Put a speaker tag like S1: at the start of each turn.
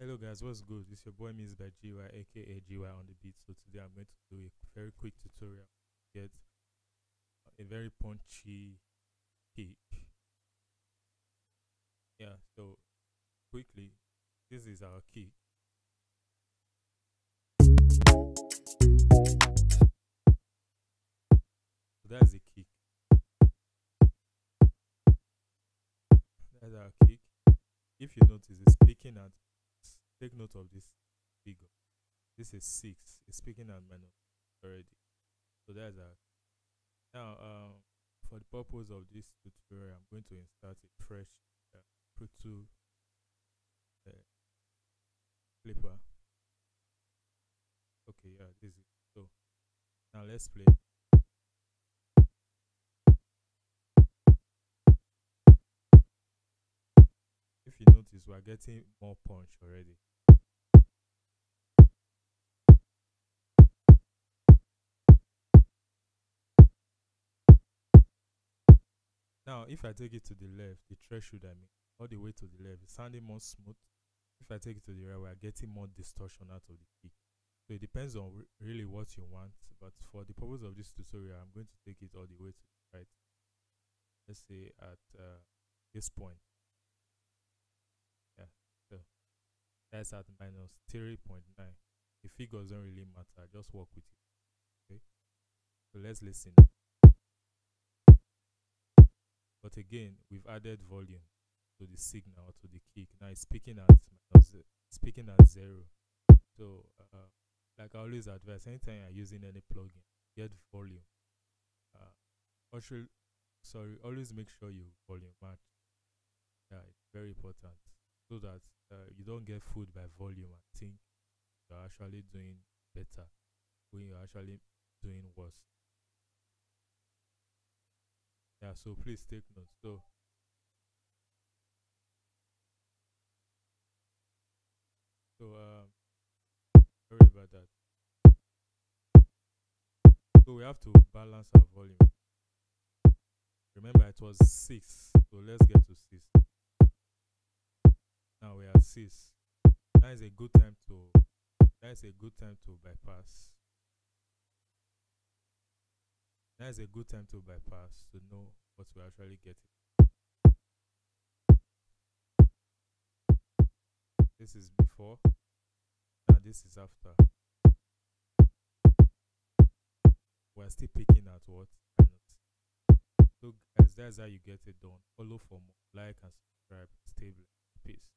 S1: Hello guys, what's good? It's your boy Mix by GY aka GY on the beat. So today I'm going to do a very quick tutorial to get a very punchy kick. Yeah, so quickly, this is our kick. So that's the kick. That's our kick. If you notice, it's picking at take note of this figure. This is six. It's speaking at minus already. So that's a now um for the purpose of this tutorial I'm going to insert a fresh uh, Pro 2 uh. Okay, yeah, this is so now let's play. If you notice, we are getting more punch already. Now, if I take it to the left, the threshold I mean, all the way to the left, it's sounding more smooth. If I take it to the right, we are getting more distortion out of the kick. So it depends on re really what you want. But for the purpose of this tutorial, I'm going to take it all the way to the right. Let's say at uh, this point. Yeah, so that's at minus 3.9. The figures don't really matter. Just work with it. Okay. So let's listen. But again, we've added volume to the signal to the kick. Now it's speaking at speaking at zero. So, uh, like I always advise, anytime you're using any plugin, get volume. Uh, also, sorry, always make sure you volume match. Yeah, it's very important so that uh, you don't get fooled by volume and think you're actually doing better when you're actually doing worse. Yeah, so please take note. So so um sorry about that. So we have to balance our volume. Remember it was six, so let's get to six. Now we are six. That is a good time to that is a good time to bypass that is a good time to bypass to know what we're actually getting. This is before, and this is after. We're still picking at what So, guys, that's how you get it done. Follow for more, like, and subscribe. Stay blessed. Peace.